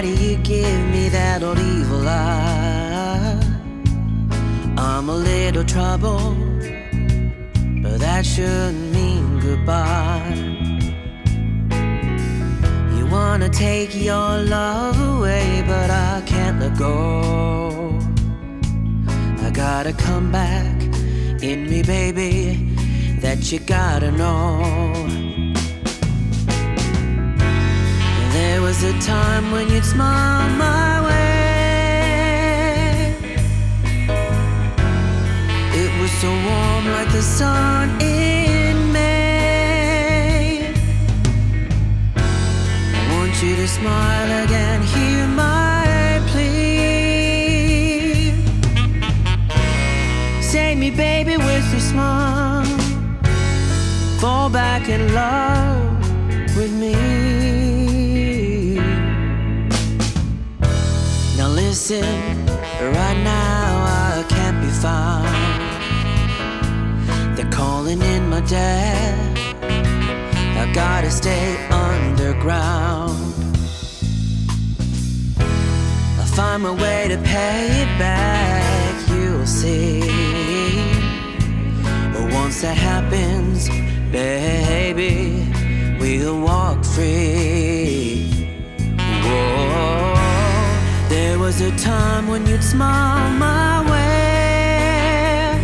do you give me that old evil eye? I'm a little troubled, but that shouldn't mean goodbye. You wanna take your love away, but I can't let go. I gotta come back in me, baby, that you gotta know. There was a time when you'd smile my way. It was so warm like the sun in May. I want you to smile again, hear my plea. Save me, baby, with your smile. Fall back in love listen, right now I can't be found. They're calling in my dad. I gotta stay underground. I'll find my way to pay it back, you'll see. But once that happens, was a time when you'd smile my way.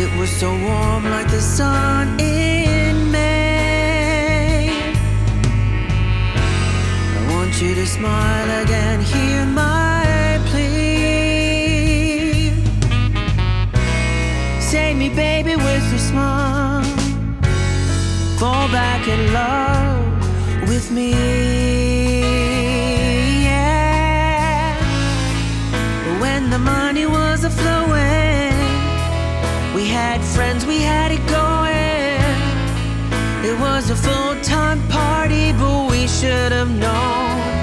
It was so warm like the sun in May. I want you to smile again, hear my plea. Save me, baby, with your smile. Fall back in love with me. Friends, we had it going. It was a full time party, but we should have known.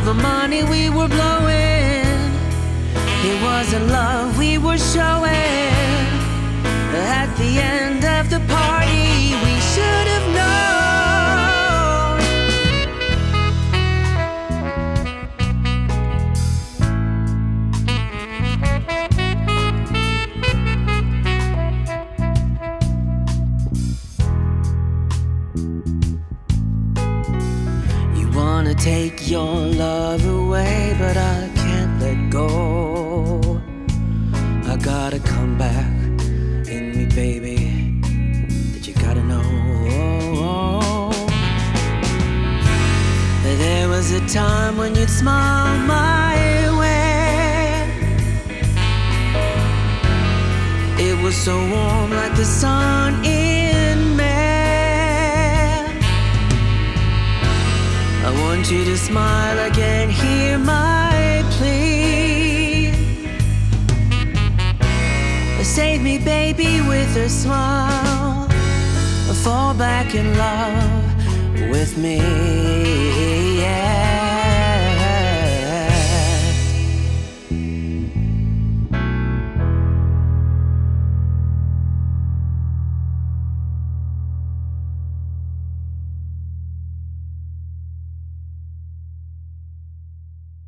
All the money we were blowing, it wasn't love we were showing. Take your love away, but I can't let go. I gotta come back in me, baby. That you gotta know. There was a time when you'd smile my way. It was so warm like the sun want you to smile again, hear my plea. Save me, baby, with a smile. Fall back in love with me.